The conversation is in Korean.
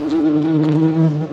Mm-hmm.